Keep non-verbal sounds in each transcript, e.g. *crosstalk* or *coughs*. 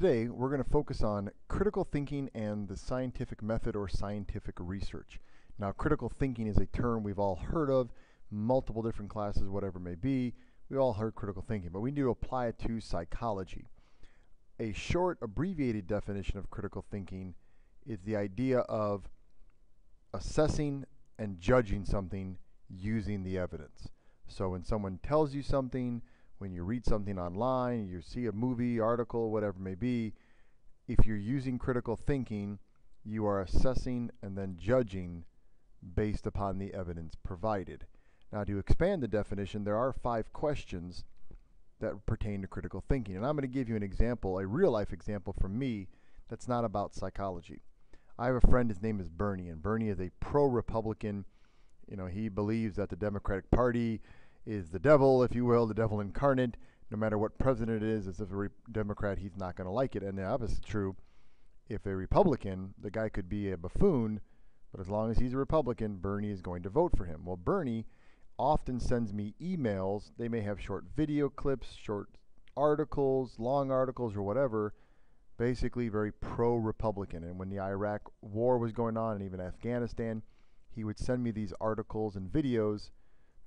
Today, we're going to focus on critical thinking and the scientific method or scientific research. Now, critical thinking is a term we've all heard of, multiple different classes, whatever it may be. We all heard critical thinking, but we need to apply it to psychology. A short, abbreviated definition of critical thinking is the idea of assessing and judging something using the evidence. So when someone tells you something, when you read something online, you see a movie, article, whatever it may be, if you're using critical thinking, you are assessing and then judging based upon the evidence provided. Now, to expand the definition, there are five questions that pertain to critical thinking. And I'm going to give you an example, a real life example from me that's not about psychology. I have a friend, his name is Bernie, and Bernie is a pro Republican. You know, he believes that the Democratic Party is the devil, if you will, the devil incarnate. No matter what president it is, as if a re- Democrat, he's not going to like it. And the opposite is true. If a Republican, the guy could be a buffoon, but as long as he's a Republican, Bernie is going to vote for him. Well, Bernie often sends me emails. They may have short video clips, short articles, long articles, or whatever, basically very pro Republican. And when the Iraq war was going on, and even Afghanistan, he would send me these articles and videos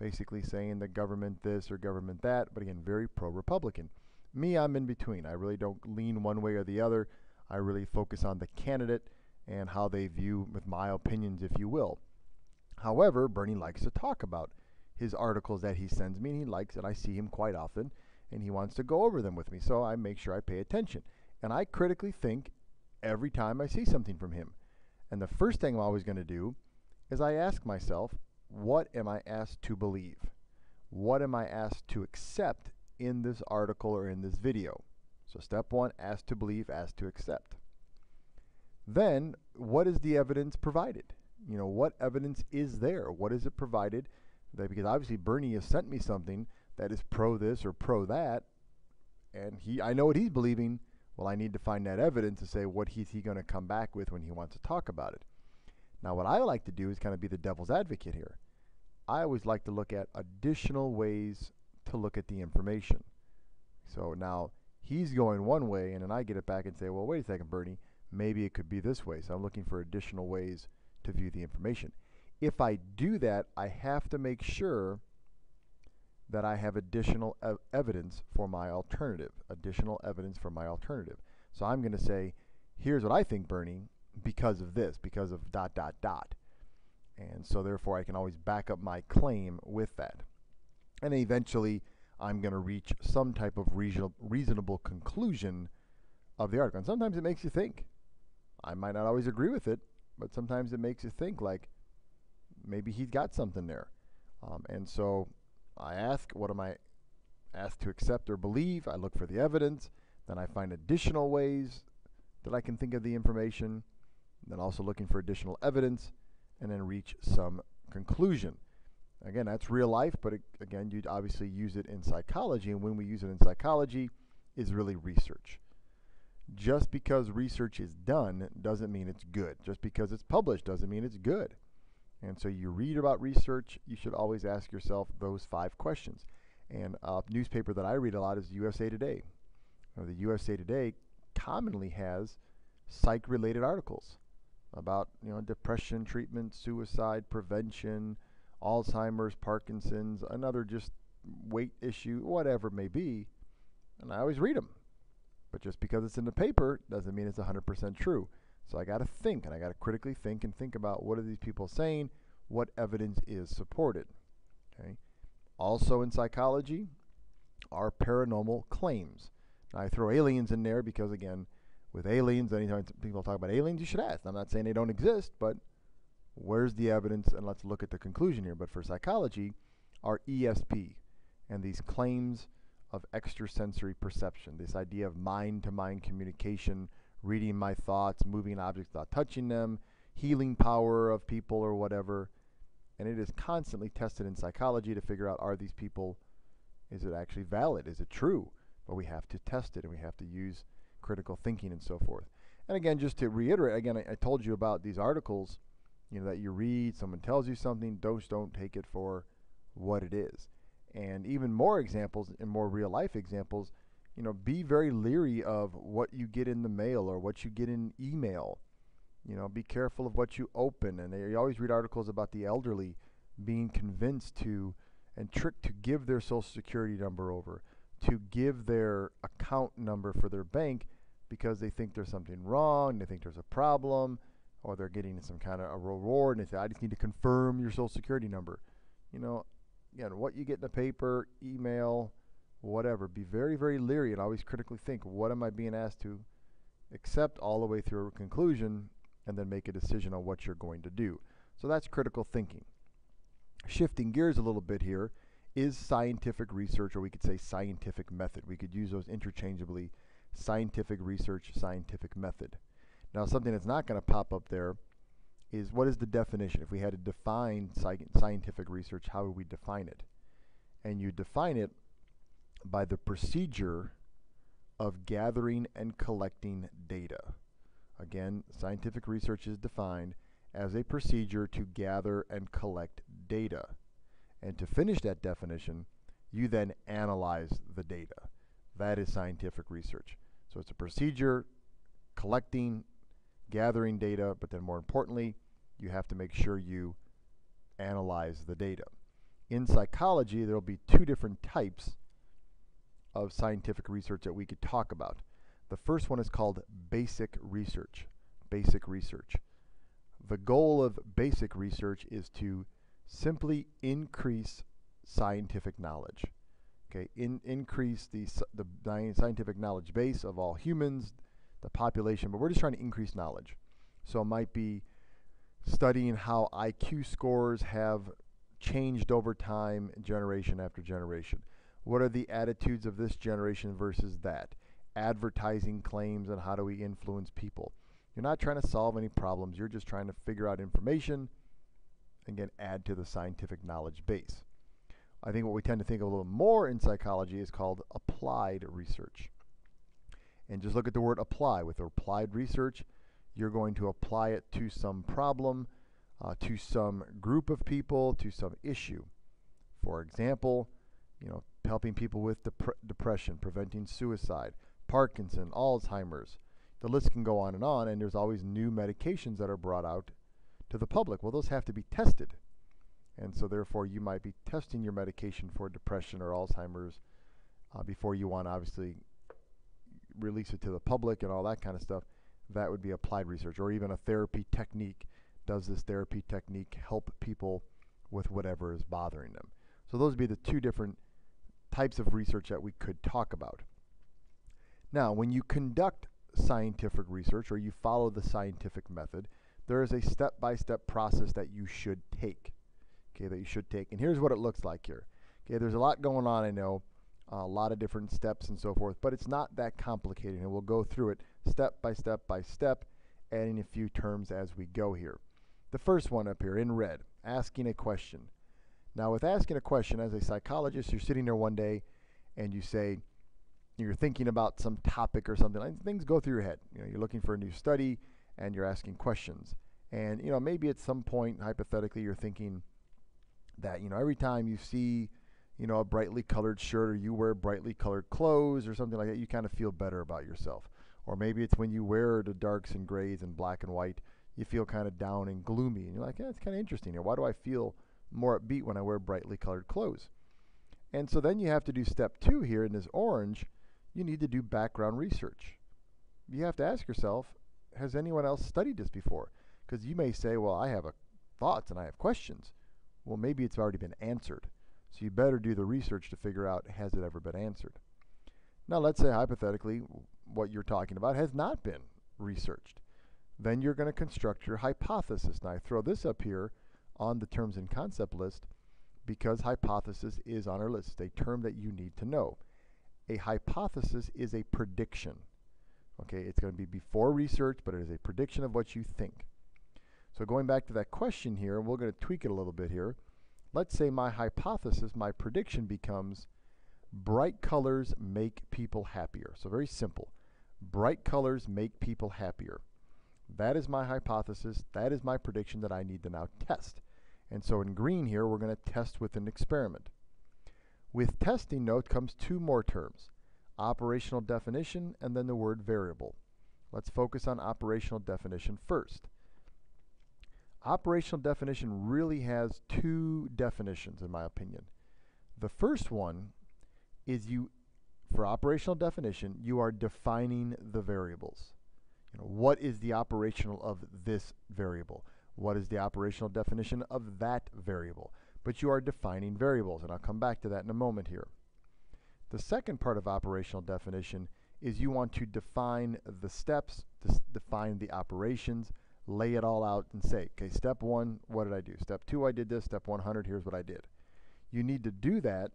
basically saying the government this or government that, but again, very pro Republican. Me, I'm in between. I really don't lean one way or the other. I really focus on the candidate and how they view, with my opinions, if you will. However, Bernie likes to talk about his articles that he sends me, and he likes it. I see him quite often, and he wants to go over them with me, so I make sure I pay attention. And I critically think every time I see something from him. And the first thing I'm always going to do is I ask myself, what am I asked to believe? What am I asked to accept in this article or in this video? So step one, ask to believe, ask to accept. Then, what is the evidence provided? You know, what evidence is there? What is it provided? That because obviously Bernie has sent me something that is pro this or pro that, and he I know what he's believing. Well, I need to find that evidence to say what he's he going to come back with when he wants to talk about it. Now, what I like to do is kind of be the devil's advocate here. I always like to look at additional ways to look at the information. So now he's going one way, and then I get it back and say, well, wait a second, Bernie, maybe it could be this way. So I'm looking for additional ways to view the information. If I do that, I have to make sure that I have additional ev evidence for my alternative, additional evidence for my alternative. So I'm going to say, here's what I think, Bernie, because of this, because of dot, dot, dot. And so therefore I can always back up my claim with that. And eventually I'm going to reach some type of reasonable, conclusion of the article. And sometimes it makes you think. I might not always agree with it, but sometimes it makes you think like maybe he's got something there. Um, and so I ask, what am I asked to accept or believe? I look for the evidence. Then I find additional ways that I can think of the information then also looking for additional evidence, and then reach some conclusion. Again, that's real life, but it, again, you'd obviously use it in psychology, and when we use it in psychology is really research. Just because research is done doesn't mean it's good. Just because it's published doesn't mean it's good. And so you read about research, you should always ask yourself those five questions. And a newspaper that I read a lot is USA Today. Now, the USA Today commonly has psych-related articles about you know depression treatment, suicide prevention, Alzheimer's, Parkinson's, another just weight issue, whatever it may be, and I always read them. But just because it's in the paper doesn't mean it's 100% true. So I got to think, and I got to critically think and think about what are these people saying, what evidence is supported. Okay. Also in psychology are paranormal claims. Now I throw aliens in there because again, with aliens, anytime people talk about aliens, you should ask. I'm not saying they don't exist, but where's the evidence? And let's look at the conclusion here. But for psychology, our ESP and these claims of extrasensory perception, this idea of mind to mind communication, reading my thoughts, moving objects without touching them, healing power of people or whatever. And it is constantly tested in psychology to figure out are these people, is it actually valid? Is it true? But we have to test it and we have to use critical thinking and so forth. And again, just to reiterate, again, I, I told you about these articles, you know, that you read, someone tells you something, those don't take it for what it is. And even more examples and more real life examples, you know, be very leery of what you get in the mail or what you get in email. You know, be careful of what you open. And they, you always read articles about the elderly being convinced to and tricked to give their social security number over, to give their account number for their bank because they think there's something wrong, they think there's a problem, or they're getting some kind of a reward, and they say, I just need to confirm your social security number. You know, again, what you get in the paper, email, whatever, be very, very leery and always critically think, what am I being asked to accept all the way through a conclusion and then make a decision on what you're going to do. So that's critical thinking. Shifting gears a little bit here is scientific research, or we could say scientific method. We could use those interchangeably scientific research, scientific method. Now, something that's not going to pop up there is what is the definition? If we had to define sci scientific research, how would we define it? And you define it by the procedure of gathering and collecting data. Again, scientific research is defined as a procedure to gather and collect data. And to finish that definition, you then analyze the data. That is scientific research. So it's a procedure, collecting, gathering data, but then more importantly, you have to make sure you analyze the data. In psychology, there will be two different types of scientific research that we could talk about. The first one is called basic research. Basic research. The goal of basic research is to simply increase scientific knowledge. Okay, in, increase the, the scientific knowledge base of all humans, the population, but we're just trying to increase knowledge. So it might be studying how IQ scores have changed over time, generation after generation. What are the attitudes of this generation versus that? Advertising claims and how do we influence people? You're not trying to solve any problems. You're just trying to figure out information and again, add to the scientific knowledge base. I think what we tend to think of a little more in psychology is called applied research. And just look at the word apply. With applied research, you're going to apply it to some problem, uh, to some group of people, to some issue. For example, you know, helping people with dep depression, preventing suicide, Parkinson, Alzheimer's. The list can go on and on, and there's always new medications that are brought out to the public. Well, those have to be tested. And so, therefore, you might be testing your medication for depression or Alzheimer's uh, before you want to obviously release it to the public and all that kind of stuff. That would be applied research, or even a therapy technique. Does this therapy technique help people with whatever is bothering them? So, those would be the two different types of research that we could talk about. Now, when you conduct scientific research or you follow the scientific method, there is a step-by-step process that you should take. Okay, that you should take. And here's what it looks like here. Okay, there's a lot going on, I know, a lot of different steps and so forth, but it's not that complicated, and we'll go through it step by step by step, adding a few terms as we go here. The first one up here in red, asking a question. Now, with asking a question, as a psychologist, you're sitting there one day and you say, you're thinking about some topic or something, and things go through your head. You know, you're looking for a new study and you're asking questions. And, you know, maybe at some point, hypothetically, you're thinking that, you know, every time you see, you know, a brightly colored shirt or you wear brightly colored clothes or something like that, you kind of feel better about yourself. Or maybe it's when you wear the darks and grays and black and white, you feel kind of down and gloomy. And you're like, yeah, it's kind of interesting here. Why do I feel more upbeat when I wear brightly colored clothes? And so then you have to do step two here in this orange. You need to do background research. You have to ask yourself, has anyone else studied this before? Because you may say, well, I have a, thoughts and I have questions. Well, maybe it's already been answered. So you better do the research to figure out, has it ever been answered? Now, let's say hypothetically, what you're talking about has not been researched. Then you're going to construct your hypothesis. Now, I throw this up here on the terms and concept list because hypothesis is on our list. It's a term that you need to know. A hypothesis is a prediction. Okay, it's going to be before research, but it is a prediction of what you think. So going back to that question here, we're going to tweak it a little bit here. Let's say my hypothesis, my prediction becomes bright colors make people happier. So very simple. Bright colors make people happier. That is my hypothesis. That is my prediction that I need to now test. And so in green here, we're going to test with an experiment. With testing, note, comes two more terms. operational definition, and then the word variable. Let's focus on operational definition first. Operational definition really has two definitions, in my opinion. The first one is you, for operational definition, you are defining the variables. You know, what is the operational of this variable? What is the operational definition of that variable? But you are defining variables, and I'll come back to that in a moment here. The second part of operational definition is you want to define the steps, define the operations, lay it all out and say, okay, step one, what did I do? Step two, I did this. Step 100, here's what I did. You need to do that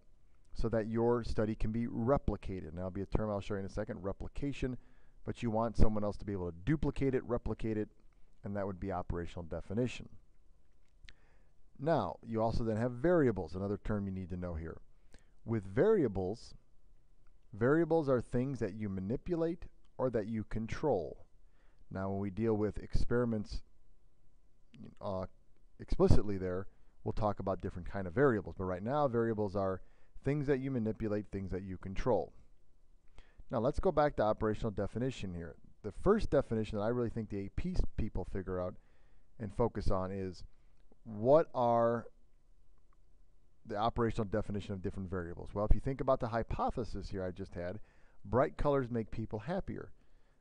so that your study can be replicated. Now, that'll be a term I'll show you in a second, replication, but you want someone else to be able to duplicate it, replicate it, and that would be operational definition. Now, you also then have variables, another term you need to know here. With variables, variables are things that you manipulate or that you control. Now, when we deal with experiments uh, explicitly there, we'll talk about different kind of variables. But right now, variables are things that you manipulate, things that you control. Now, let's go back to operational definition here. The first definition that I really think the AP people figure out and focus on is what are the operational definition of different variables? Well, if you think about the hypothesis here I just had, bright colors make people happier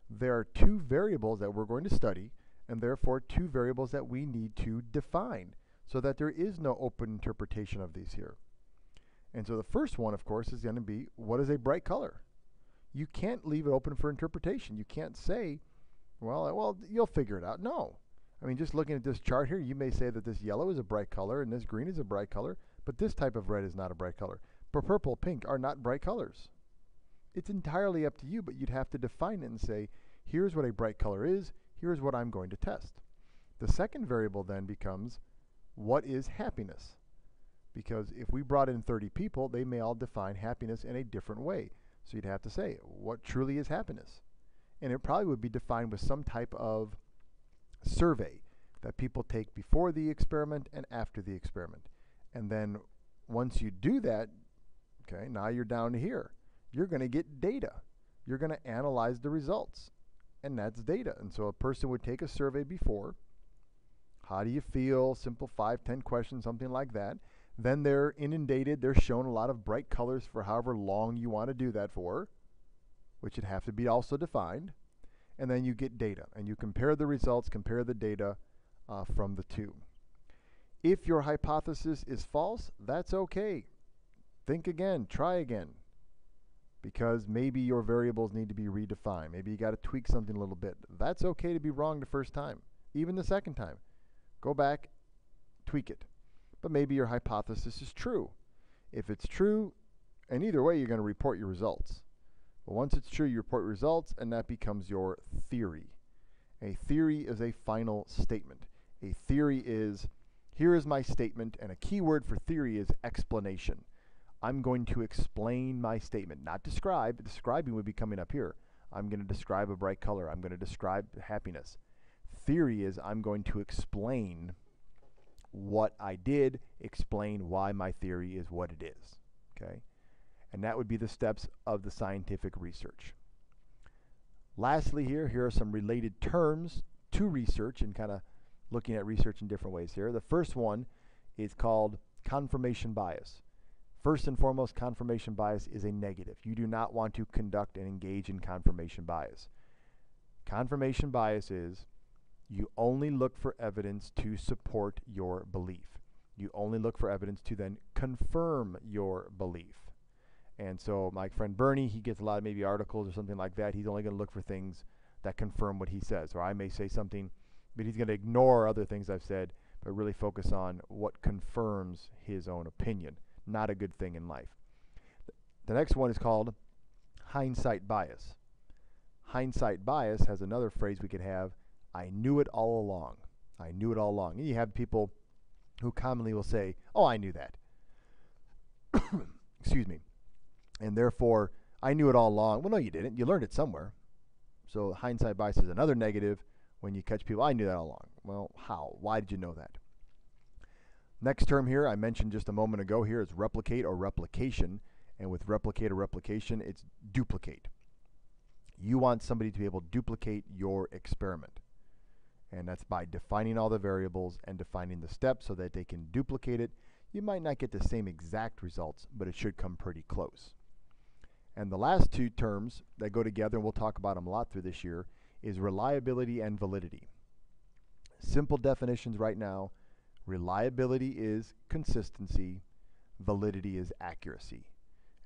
there are two variables that we're going to study, and therefore two variables that we need to define so that there is no open interpretation of these here. And so the first one, of course, is going to be what is a bright color? You can't leave it open for interpretation. You can't say, well, uh, well, you'll figure it out. No. I mean, just looking at this chart here, you may say that this yellow is a bright color and this green is a bright color, but this type of red is not a bright color. But purple, pink are not bright colors. It's entirely up to you, but you'd have to define it and say, here's what a bright color is, here's what I'm going to test. The second variable then becomes, what is happiness? Because if we brought in 30 people, they may all define happiness in a different way. So you'd have to say, what truly is happiness? And it probably would be defined with some type of survey that people take before the experiment and after the experiment. And then once you do that, okay, now you're down here you're going to get data. You're going to analyze the results, and that's data. And so a person would take a survey before. How do you feel? Simple five, ten questions, something like that. Then they're inundated. They're shown a lot of bright colors for however long you want to do that for, which would have to be also defined. And then you get data, and you compare the results, compare the data uh, from the two. If your hypothesis is false, that's okay. Think again, try again because maybe your variables need to be redefined. Maybe you got to tweak something a little bit. That's okay to be wrong the first time, even the second time. Go back, tweak it. But maybe your hypothesis is true. If it's true, and either way, you're going to report your results. But once it's true, you report results, and that becomes your theory. A theory is a final statement. A theory is, here is my statement, and a key word for theory is explanation. I'm going to explain my statement, not describe. Describing would be coming up here. I'm going to describe a bright color. I'm going to describe happiness. Theory is I'm going to explain what I did, explain why my theory is what it is. Okay? And that would be the steps of the scientific research. Lastly, here, here are some related terms to research and kind of looking at research in different ways here. The first one is called confirmation bias. First and foremost, confirmation bias is a negative. You do not want to conduct and engage in confirmation bias. Confirmation bias is you only look for evidence to support your belief. You only look for evidence to then confirm your belief. And so my friend Bernie, he gets a lot of maybe articles or something like that. He's only going to look for things that confirm what he says. Or I may say something, but he's going to ignore other things I've said, but really focus on what confirms his own opinion not a good thing in life. The next one is called hindsight bias. Hindsight bias has another phrase we could have I knew it all along. I knew it all along. And you have people who commonly will say, Oh, I knew that. *coughs* Excuse me. And therefore, I knew it all along. Well, no, you didn't. You learned it somewhere. So hindsight bias is another negative when you catch people. I knew that all along. Well, how? Why did you know that? Next term here, I mentioned just a moment ago here, is replicate or replication. And with replicate or replication, it's duplicate. You want somebody to be able to duplicate your experiment. And that's by defining all the variables and defining the steps so that they can duplicate it. You might not get the same exact results, but it should come pretty close. And the last two terms that go together, and we'll talk about them a lot through this year, is reliability and validity. Simple definitions right now. Reliability is consistency. Validity is accuracy.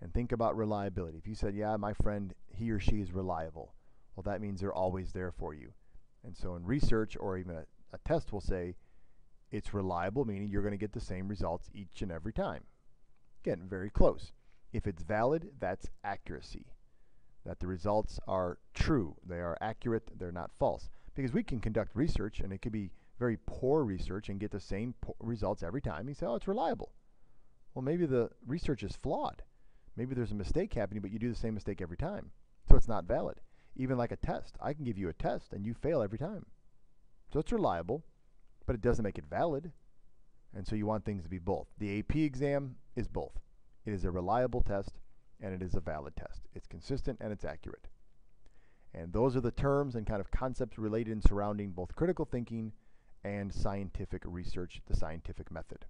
And think about reliability. If you said, yeah, my friend, he or she is reliable, well, that means they're always there for you. And so in research or even a, a test will say it's reliable, meaning you're going to get the same results each and every time. Again, very close. If it's valid, that's accuracy. That the results are true, they are accurate, they're not false. Because we can conduct research and it could be very poor research and get the same results every time. You say, oh, it's reliable. Well, maybe the research is flawed. Maybe there's a mistake happening, but you do the same mistake every time. So it's not valid. Even like a test, I can give you a test and you fail every time. So it's reliable, but it doesn't make it valid. And so you want things to be both. The AP exam is both. It is a reliable test and it is a valid test. It's consistent and it's accurate. And those are the terms and kind of concepts related and surrounding both critical thinking and scientific research, the scientific method.